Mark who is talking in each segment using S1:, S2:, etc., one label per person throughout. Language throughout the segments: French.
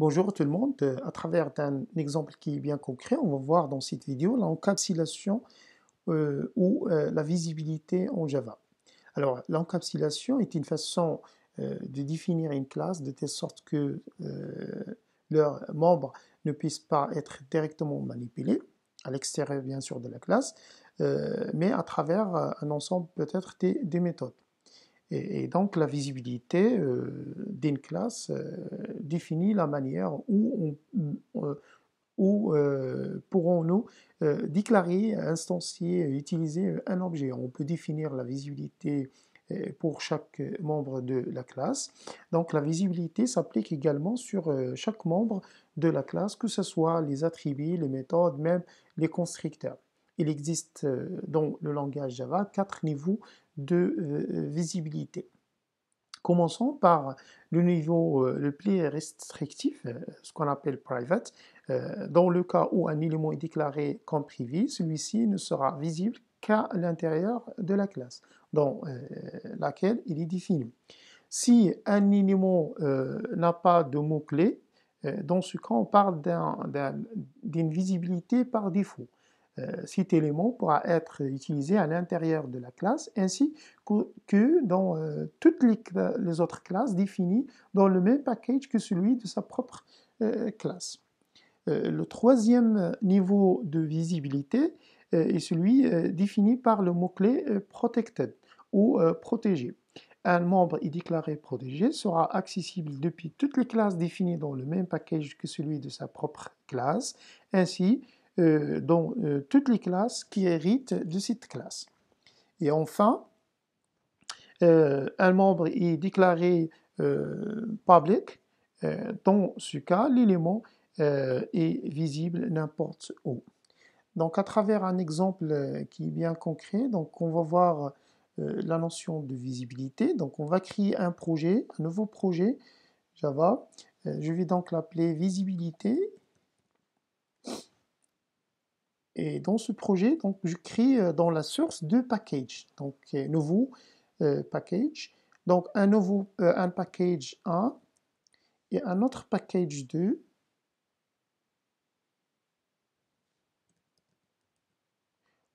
S1: Bonjour tout le monde, Euh, à travers un exemple qui est bien concret, on va voir dans cette vidéo l'encapsulation euh, ou euh, la visibilité en Java. Alors l'encapsulation est une façon de définir une classe de telle sorte que leurs membres ne puissent pas être directement manipulés, à l'extérieur bien sûr de la classe, mais à travers un ensemble peut-être des, des méthodes. Et, donc la visibilité d'une classe définit la manière où, euh, où euh, pourrons-nous euh, déclarer, instancier, utiliser un objet. On peut définir la visibilité pour chaque membre de la classe. Donc la visibilité s'applique également sur chaque membre de la classe, que ce soit les attributs, les méthodes, même les constructeurs. Il existe dans le langage Java quatre niveaux de visibilité. Commençons par le niveau euh, le plus restrictif, euh, ce qu'on appelle private. Euh, dans le cas où un élément est déclaré comme privé, celui-ci ne sera visible qu'à l'intérieur de la classe dans laquelle il est défini. Si un élément n'a pas de mot-clé, dans ce cas, on parle d'un- d'un- d'une visibilité par défaut. Euh, cet élément pourra être utilisé à l'intérieur de la classe ainsi que, dans euh, toutes les, autres classes définies dans le même package que celui de sa propre euh, classe. Le troisième niveau de visibilité est celui défini par le mot-clé protected ou protégé. Un membre est déclaré protégé sera accessible depuis toutes les classes définies dans le même package que celui de sa propre classe, ainsi euh, dans euh, toutes les classes qui héritent de cette classe. Et enfin, euh, un membre est déclaré euh, public. Dans ce cas, l'élément est visible n'importe où. Donc, à travers un exemple qui est bien concret, donc on va voir la notion de visibilité. Donc, on va créer un projet, un nouveau projet Java. Je vais donc l'appeler visibilité. Et dans ce projet, donc, je crée euh, dans la source deux packages. Donc, nouveau euh, package. Donc, un nouveau euh, un package 1 et un autre package 2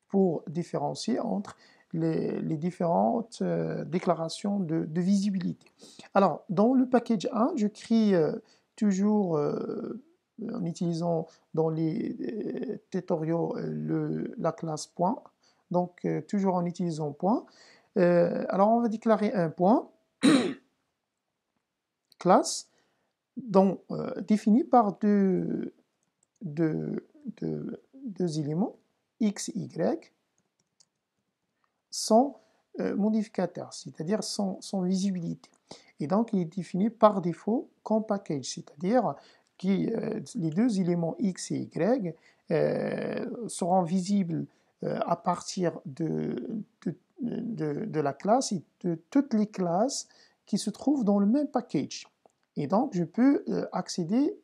S1: pour différencier entre les, différentes déclarations de, de visibilité. Alors, dans le package 1, je crée toujours en utilisant dans les euh, tutoriaux euh, le- la classe point, donc euh, toujours en utilisant point. Alors, on va déclarer un point classe dont, défini par deux, deux, deux- deux éléments x, y, sans modificateur, c'est-à-dire sans, sans visibilité. Et donc, il est défini par défaut comme package, c'est-à-dire euh, les deux éléments x et y euh, seront visibles euh, à partir de, la classe et de toutes les classes qui se trouvent dans le même package. Et donc, je peux accéder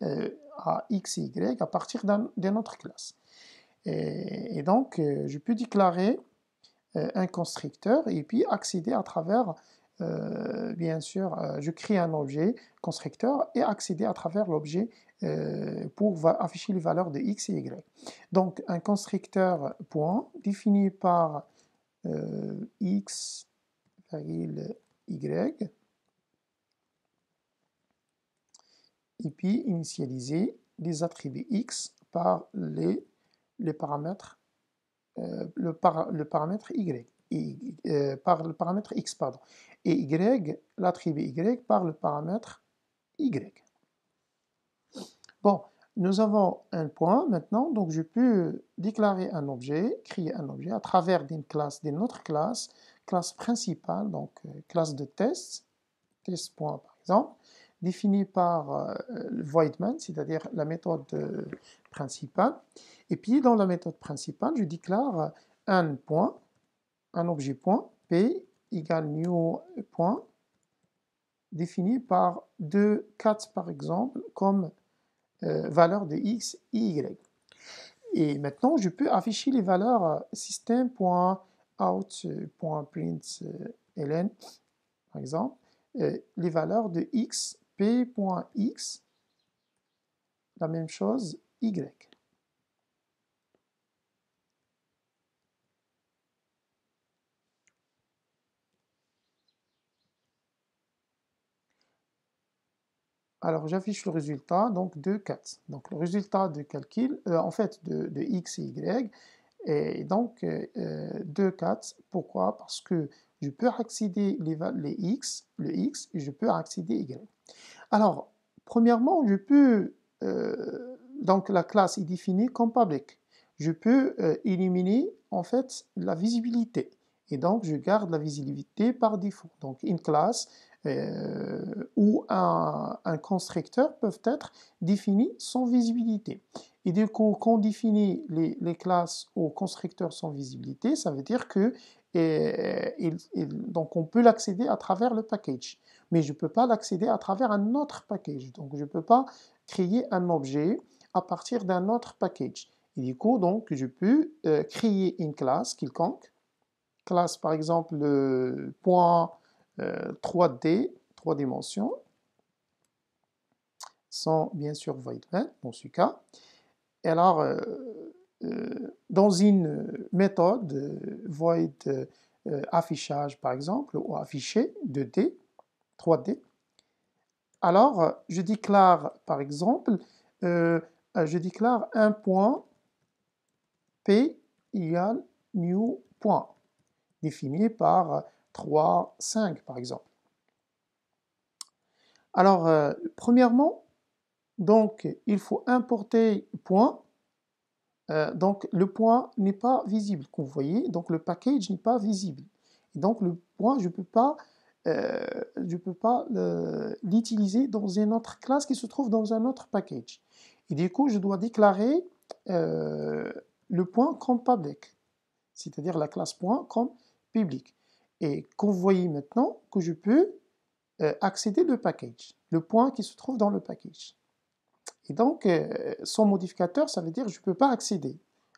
S1: à x et y à partir d'un- d'une autre classe. Et, et donc, je peux déclarer un constructeur et puis accéder à travers, euh, bien sûr, euh, je crée un objet constructeur et accéder à travers l'objet euh, pour afficher les valeurs de x et y. Donc, un constructeur point défini par x, y, et puis initialiser les attributs x par les, les paramètres le, para- le paramètre y, euh, par le paramètre x, pardon, et y, l'attribut y par le paramètre y. Bon, nous avons un point maintenant, donc je peux déclarer un objet, créer un objet à travers d'une classe, d'une autre classe, classe principale, donc euh, classe de test, test point par exemple, définie par euh, voidman, c'est-à-dire la méthode principale. Et puis dans la méthode principale, je déclare un point, un objet point, p égale new point, défini par 2, 4 par exemple, comme euh, valeur de x y. Et maintenant, je peux afficher les valeurs euh, system.out.println, par exemple, euh, les valeurs de x, p.x la même chose y. Alors j'affiche le résultat donc de 4. Donc le résultat de calcul, euh, en fait de, x et y, est donc euh, 2, 4. Pourquoi? Parce que je peux accéder les, les x, le x, et je peux accéder y. Alors, premièrement, je peux, euh, donc la classe est définie comme public. Je peux euh, éliminer en fait la visibilité. Et donc, je garde la visibilité par défaut. Donc, une classe euh, ou un, constructeur peuvent être définis sans visibilité. Et du coup, quand on définit les, classes ou constructeurs sans visibilité, ça veut dire que donc on peut l'accéder à travers le package, mais je ne peux pas l'accéder à travers un autre package. Donc je ne peux pas créer un objet à partir d'un autre package. Et du coup, donc, je peux euh, créer une classe quelconque, classe par exemple le point 3D, euh, 3 dimensions, sans bien sûr void dans ce cas. Et alors, euh, euh, dans une méthode void affichage par exemple, ou afficher 2D, 3D, alors je déclare par exemple, je déclare un point P égale new point, défini par 3, 5 par exemple. Alors, euh, premièrement, donc, il faut importer point. Euh, donc, le point n'est pas visible, comme vous voyez. Donc, le package n'est pas visible. donc, le point, je ne peux pas, euh, peux pas l'utiliser dans une autre classe qui se trouve dans un autre package. Et du coup, je dois déclarer le point comme public, c'est-à-dire la classe point comme public. Et qu'on vous voyez maintenant que je peux euh, accéder au package, le point qui se trouve dans le package. Et donc, euh, son modificateur, ça veut dire que je ne peux pas accéder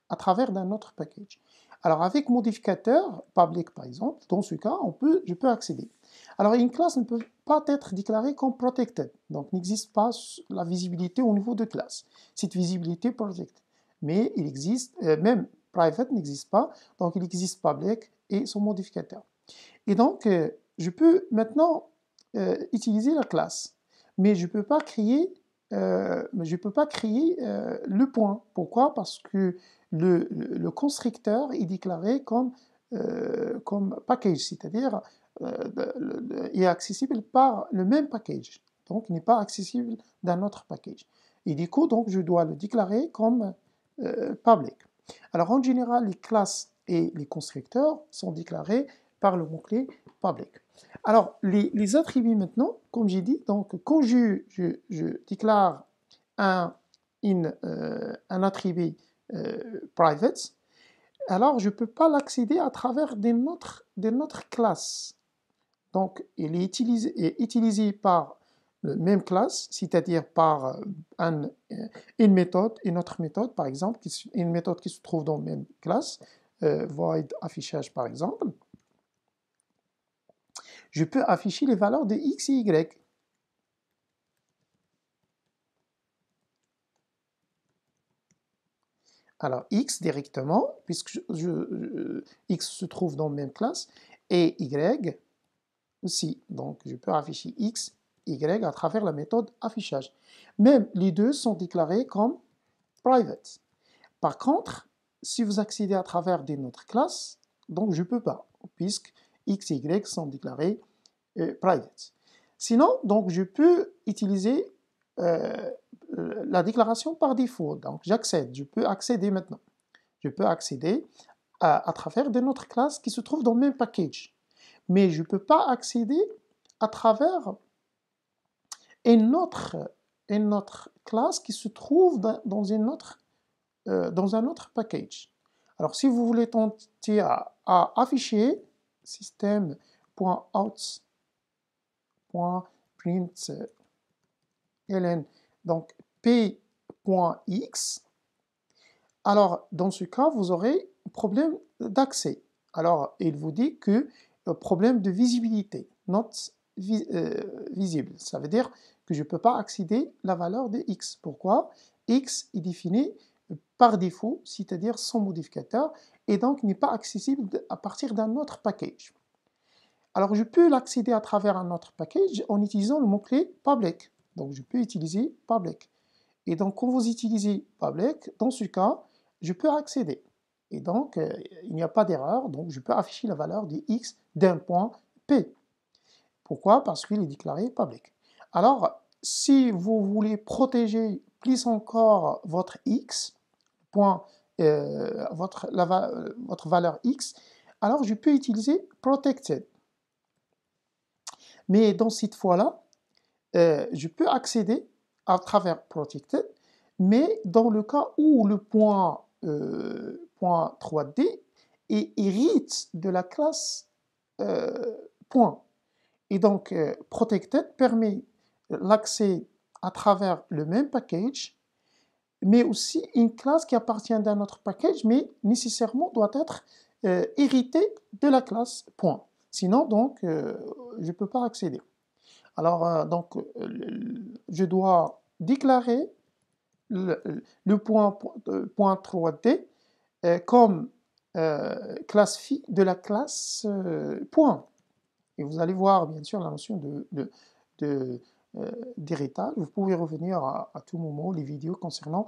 S1: à travers d'un autre package. Alors, avec modificateur, public par exemple, dans ce cas, je peux accéder. Alors, une classe ne peut pas être déclarée comme protected. Donc, n'existe pas la visibilité au niveau de classe. Cette visibilité protected. Mais il existe, euh, même private n'existe pas, donc il existe public et son modificateur. Et donc, euh, je peux maintenant euh, utiliser la classe, mais je ne peux pas créer, euh, je peux pas créer le point. Pourquoi? Parce que le, constructeur est déclaré comme, comme package, c'est-à-dire est accessible par le même package. Donc, il n'est pas accessible d'un autre package. Et du coup, donc, je dois le déclarer comme public. Alors, en général, les classes et les constructeurs sont déclarés par le mot-clé public. Alors, les, attributs maintenant, comme j'ai dit, donc quand je, déclare un, euh, attribut euh, private, alors je ne peux pas l'accéder à travers des autres, des autres classes. Donc, il est utilisé, par la même classe, c'est-à-dire par un, une méthode, une autre méthode, par exemple, une méthode qui se trouve dans la même classe, euh, void affichage par exemple je peux afficher les valeurs de x et y. Alors x directement, puisque x se trouve dans la même classe, et y aussi. Donc je peux afficher x, y à travers la méthode affichage. Même les deux sont déclarés comme private. Par contre, si vous accédez à travers des autres classes, donc je ne peux pas, puisque x y sont déclarés euh, private. Sinon, donc, je peux utiliser euh, la déclaration par défaut. Donc, j'accède, je peux accéder maintenant. Je peux accéder à, travers de notre classe qui se trouve dans le même package. Mais je ne peux pas accéder à travers une autre, autre classe qui se trouve autre, euh, dans un autre package. Alors, si vous voulez tenter à afficher système.out.print ln, donc p.x, alors dans ce cas, vous aurez problème d'accès. Alors, il vous dit que problème de visibilité, not euh, visible. Ça veut dire que je ne peux pas accéder à la valeur de x. Pourquoi? X est défini par défaut, c'est-à-dire sans modificateur, et donc n'est pas accessible à partir d'un autre package. Alors je peux l'accéder à travers un autre package en utilisant le mot-clé public. Donc je peux utiliser public. Et donc quand vous utilisez public, dans ce cas, je peux accéder. Et donc euh, il n'y a pas d'erreur, donc je peux afficher la valeur de x d'un point P. Pourquoi? Parce qu'il est déclaré public. Alors si vous voulez protéger plus encore votre x, point, euh, votre, valeur x, alors je peux utiliser protected. Mais dans cette fois-là, euh, je peux accéder à travers Protected, mais dans le cas où le point, euh, point 3D est hérite de la classe euh, point. Et donc, Protected permet l'accès à travers le même package, mais aussi une classe qui appartient à un autre package, mais nécessairement doit être héritée de la classe point. Sinon, donc, euh, je ne peux pas accéder. Alors, euh, donc, euh, je dois déclarer le, point, point 3D comme classe phi de la classe point. Et vous allez voir, bien sûr, la notion de, d'héritage. Vous pouvez revenir à, tout moment les vidéos concernant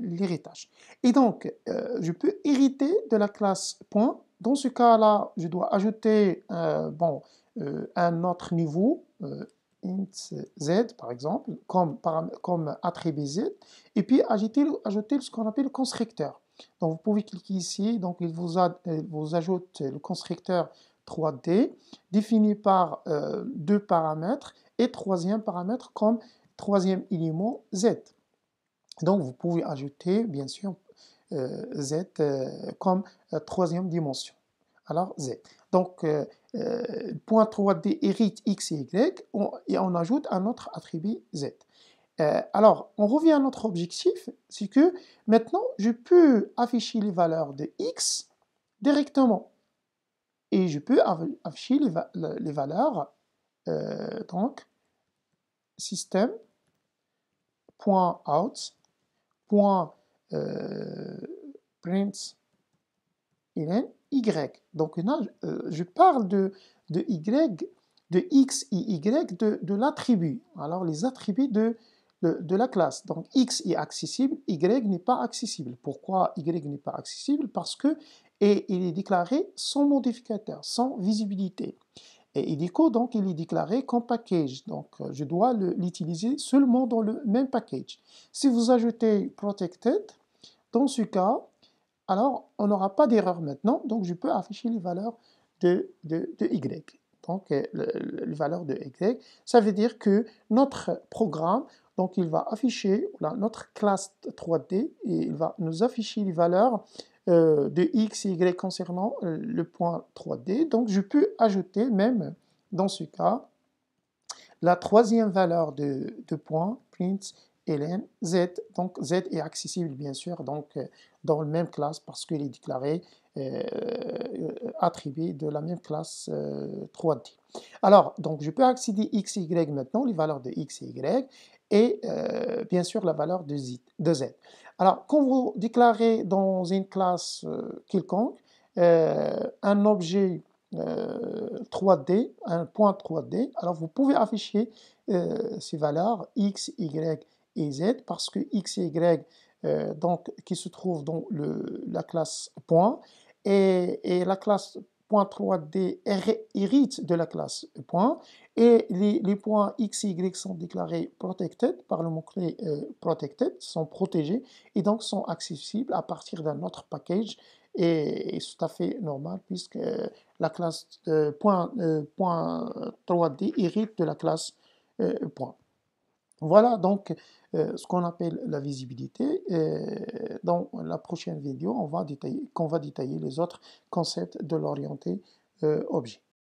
S1: l'héritage. Et donc, je peux hériter de la classe point dans ce cas-là, je dois ajouter euh, bon, euh, un autre niveau, euh, int z par exemple, comme, comme attribut z, et puis ajouter, ajouter ce qu'on appelle le constructeur. Donc vous pouvez cliquer ici, donc il vous, vous ajoute le constructeur 3D défini par deux paramètres et troisième paramètre comme troisième élément z. Donc vous pouvez ajouter bien sûr euh, Z euh, comme euh, troisième dimension. Alors Z. Donc, point 3D hérite X et Y, et on ajoute un autre attribut Z. alors, on revient à notre objectif, c'est que maintenant, je peux afficher les valeurs de X directement. Je peux afficher les, valeurs, donc, system.out, euh, print y. Donc là, euh, je parle de, de y, de x et y de, de l'attribut. Alors les attributs de, de, la classe. Donc x est accessible, y n'est pas accessible. Pourquoi y n'est pas accessible? Parce que et il est déclaré sans modificateur, sans visibilité. Et IDECO, donc, il est déclaré comme package. Donc, je dois l'utiliser seulement dans le même package. Si vous ajoutez protected, dans ce cas, alors on n'aura pas d'erreur maintenant, donc je peux afficher les valeurs de, de, Y. Donc euh, les valeurs de Y, ça veut dire que notre programme, donc il va afficher notre classe 3D et il va nous afficher les valeurs euh, de X Y concernant euh, le point 3D. Donc je peux ajouter même dans ce cas la troisième valeur de, de point print ln z. Donc z est accessible bien sûr donc euh, dans la même classe parce qu'il est déclaré attribué de la même classe 3D. Euh, Alors donc je peux accéder x y maintenant, les valeurs de x et y et bien sûr la valeur de z. Alors quand vous déclarez dans une classe quelconque un objet 3D, un point 3D, alors vous pouvez afficher ces valeurs x, y et z parce que x et y euh, donc, qui se trouve dans le, la classe point et, et la classe point 3D hérite de la classe point et les, points x et y sont déclarés protected par le mot-clé euh, protected, sont protégés et donc sont accessibles à partir d'un autre package et, c'est tout à fait normal puisque la classe euh, point, point 3D hérite de la classe point. Voilà donc euh, ce qu'on appelle la visibilité. Et dans la prochaine vidéo, on va détailler, qu'on va détailler les autres concepts de l'orienté euh, objet.